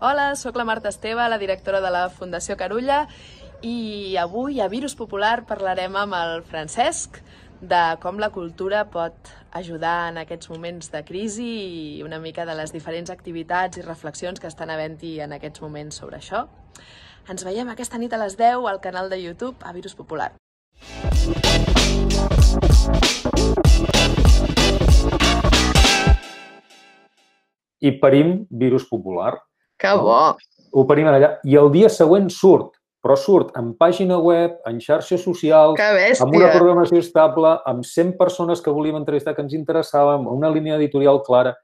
Hola, sóc la Marta Esteve, la directora de la Fundació Carulla i avui a Virus Popular parlarem amb el Francesc de com la cultura pot ajudar en aquests moments de crisi i una mica de les diferents activitats i reflexions que estan havent-hi en aquests moments sobre això. Ens veiem aquesta nit a les 10 al canal de YouTube a Virus Popular. i parim virus popular. Que bo! Ho parim allà. I el dia següent surt, però surt en pàgina web, en xarxes socials, amb una programació estable, amb 100 persones que volíem entrevistar, que ens interessàvem, amb una línia editorial clara.